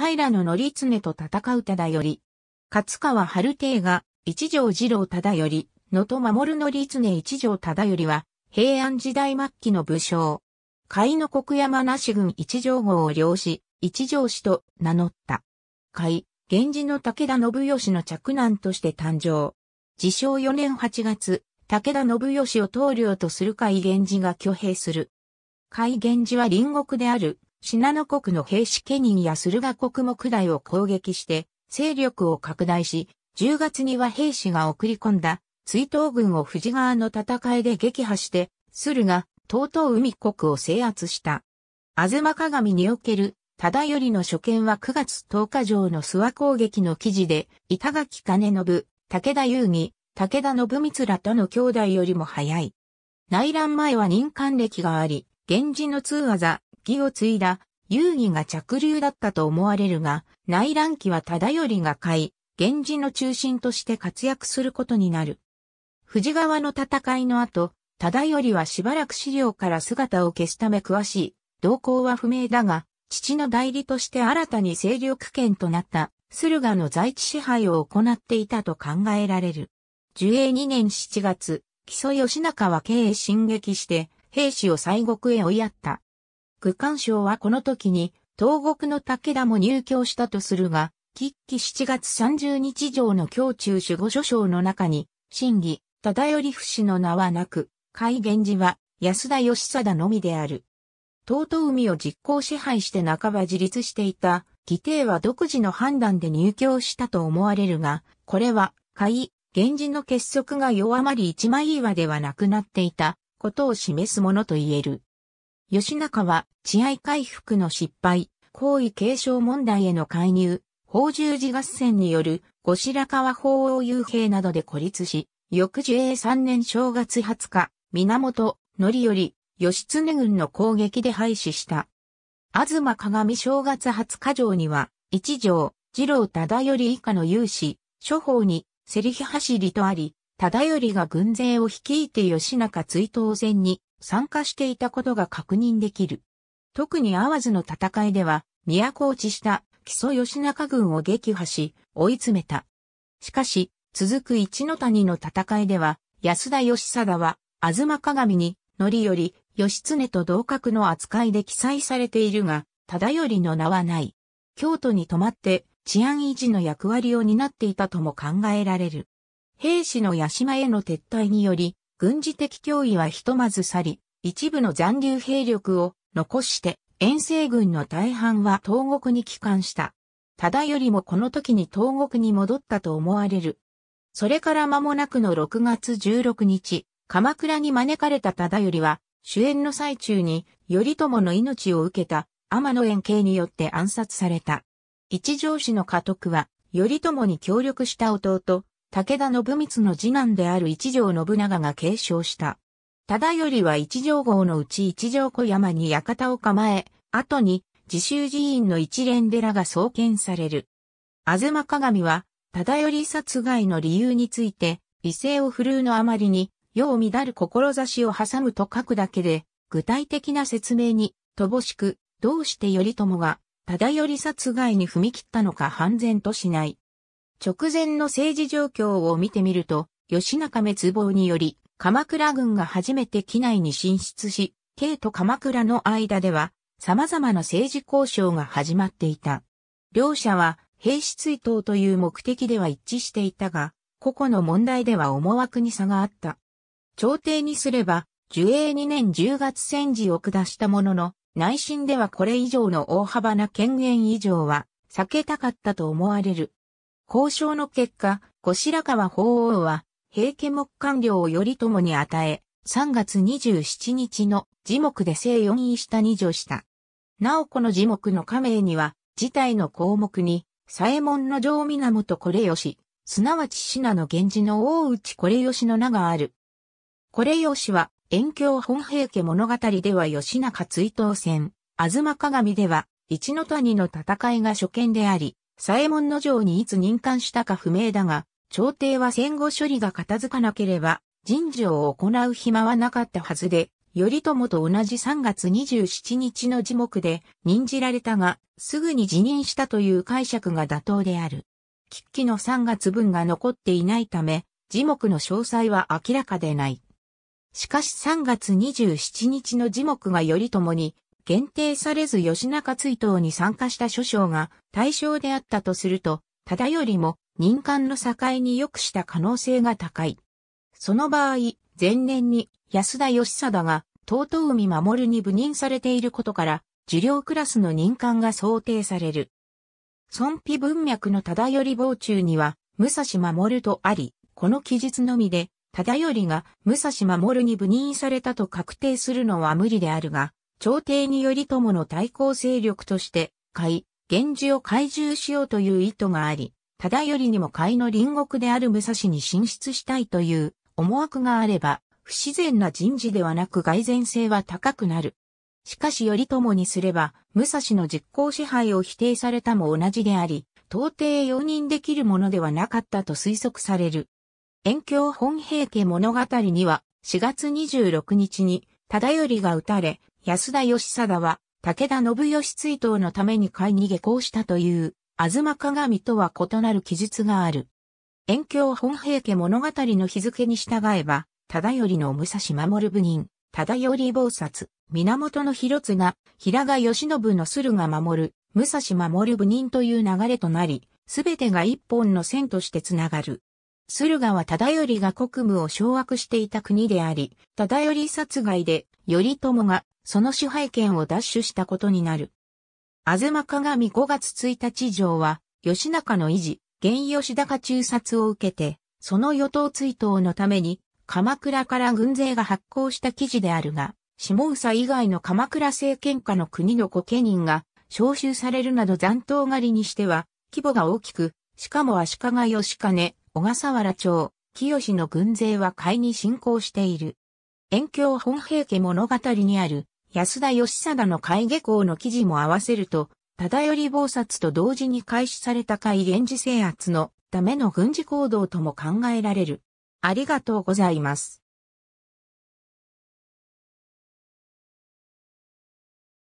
平野則常と戦う忠頼。勝川春定が一条二郎忠頼、能登守則常一条忠頼は平安時代末期の武将。甲斐の国山梨郡一条号を領し、一条氏と名乗った。甲斐、源氏の武田信義の着男として誕生。自称4年8月、武田信義を棟梁とする甲斐源氏が挙兵する。甲斐源氏は隣国である信濃国の兵士家人や駿河国木大を攻撃して勢力を拡大し、10月には兵士が送り込んだ追悼軍を富士川の戦いで撃破して、駿河、東東海国を制圧した。吾妻鏡における忠頼の初見は9月10日上の諏訪攻撃の記事で、板垣金信、武田遊義、武田信光らとの兄弟よりも早い。内乱前は任官歴があり、源氏の通技、義を継いだ、遊戯が着流だったと思われるが、内乱期は忠頼が買い、源氏の中心として活躍することになる。富士川の戦いの後、忠頼はしばらく資料から姿を消すため詳しい。動向は不明だが、父の代理として新たに勢力圏となった駿河の在地支配を行っていたと考えられる。樹永2年7月、木曽義仲は経営進撃して兵士を西国へ追いやった。具官省はこの時に東国の武田も入居したとするが、喫期7月30日上の京中守護書省の中に、審議、忠頼不死の名はなく、海源氏は安田義貞のみである。東東海を実行支配して半ば自立していた、義帝は独自の判断で入居したと思われるが、これは、海、源氏の結束が弱まり一枚岩ではなくなっていたことを示すものと言える。吉中は、治愛回復の失敗、皇位継承問題への介入、法十字合戦による後白河法王幽閉などで孤立し、翌寿永3年正月20日、源、則頼、義経軍の攻撃で廃止した。東鏡正月20日城には、一条、次郎忠頼以下の有志、諸法に、セリヒ走りとあり、忠頼が軍勢を率いて吉中追悼戦に参加していたことが確認できる。特に淡津の戦いでは、都落ちした木曽義仲軍を撃破し、追い詰めた。しかし、続く一の谷の戦いでは、安田義貞は、東鏡に、則頼、義経と同格の扱いで記載されているが、忠頼の名はない。京都に泊まって治安維持の役割を担っていたとも考えられる。兵士の八島への撤退により、軍事的脅威はひとまず去り、一部の残留兵力を残して、遠征軍の大半は東国に帰還した。忠頼もこの時に東国に戻ったと思われる。それから間もなくの6月16日、鎌倉に招かれた忠頼は、主演の最中に、頼朝の命を受けた天の円形によって暗殺された。一条氏の家督は、頼朝に協力した弟、武田信光の次男である一条信長が継承した。忠頼は一条号のうち一条小山に館を構え、後に自習寺院の一連寺が創建される。東鏡は、忠頼殺害の理由について、威勢を振るうのあまりに、世を乱る志を挟むと書くだけで、具体的な説明に、乏しく、どうして頼朝が、忠頼殺害に踏み切ったのか判然としない。直前の政治状況を見てみると、吉中滅亡により、鎌倉軍が初めて機内に進出し、京と鎌倉の間では、様々な政治交渉が始まっていた。両者は、兵士追悼という目的では一致していたが、個々の問題では思惑に差があった。朝廷にすれば、樹永2年10月戦時を下したものの、内心ではこれ以上の大幅な権限以上は避けたかったと思われる。交渉の結果、後白河法皇は、平家木官僚を頼朝に与え、3月27日の字目で正四位下に除した。なおこの字目の加盟には、事態の項目に、左衛門の上源これよし、すなわち信濃源氏の大内これよしの名がある。これよしは、遠京本平家物語では吉中追悼戦、東鏡では、一の谷の戦いが初見であり、左衛門の城にいつ任官したか不明だが、朝廷は戦後処理が片付かなければ、人事を行う暇はなかったはずで、頼朝と同じ3月27日の字目で任じられたが、すぐに辞任したという解釈が妥当である。喫記の3月分が残っていないため、字目の詳細は明らかでない。しかし3月27日の字目が頼朝に限定されず吉中追悼に参加した諸将が対象であったとすると、忠頼も任官の境に良くした可能性が高い。その場合、前年に安田義貞が東海守に部任されていることから、受領クラスの任官が想定される。孫妃文脈の忠頼傍中には、武蔵守とあり、この記述のみで、忠頼が武蔵守に部任されたと確定するのは無理であるが、朝廷に頼朝の対抗勢力として、海、源氏を改従しようという意図があり、忠頼にも海の隣国である武蔵に進出したいという思惑があれば、不自然な人事ではなく蓋然性は高くなる。しかし頼朝にすれば、武蔵の実行支配を否定されたも同じであり、到底容認できるものではなかったと推測される。遠京本平家物語には、4月26日に、忠頼が撃たれ、安田義貞は、武田信義追悼のために買いに下校したという、吾妻鏡とは異なる記述がある。遠京本平家物語の日付に従えば、忠頼の武蔵守部人、忠頼菩薩、源の広津が、平賀義信の駿が守る、武蔵守部人という流れとなり、すべてが一本の線としてつながる。駿河は忠頼が国務を掌握していた国であり、忠頼殺害で、頼朝がその支配権を奪取したことになる。吾妻鏡5月1日上は、吉中の維持、現吉高中殺を受けて、その与党追悼のために、鎌倉から軍勢が発行した記事であるが、下総以外の鎌倉政権下の国の御家人が召集されるなど残党狩りにしては規模が大きく、しかも足利義兼、小笠原町、清の軍勢は買いに進行している。遠京本平家物語にある安田義貞の海下校の記事も合わせると、忠頼謀殺と同時に開始された海源氏制圧のための軍事行動とも考えられる。ありがとうございます。